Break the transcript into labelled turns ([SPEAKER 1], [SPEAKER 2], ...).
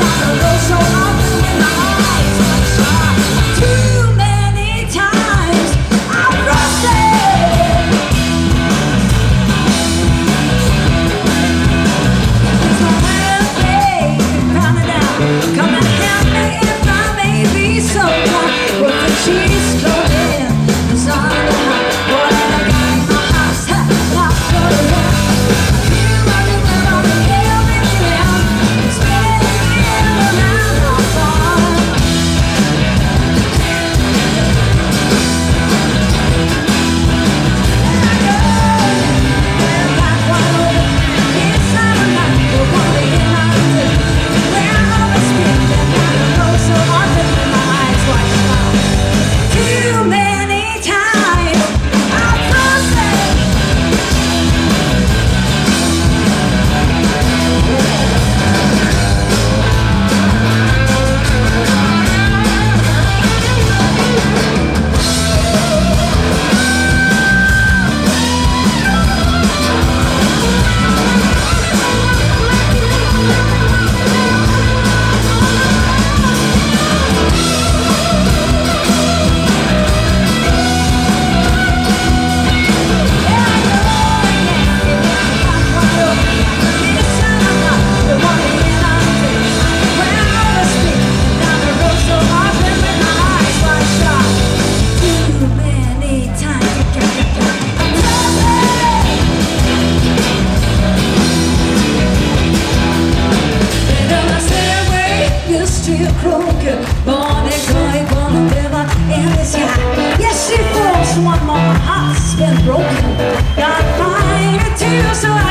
[SPEAKER 1] shadow so up in my eyes. ці кроки, бо нехай вона била і не зя. Yes, she falls, one more heart's been broken. Got mine, tears I.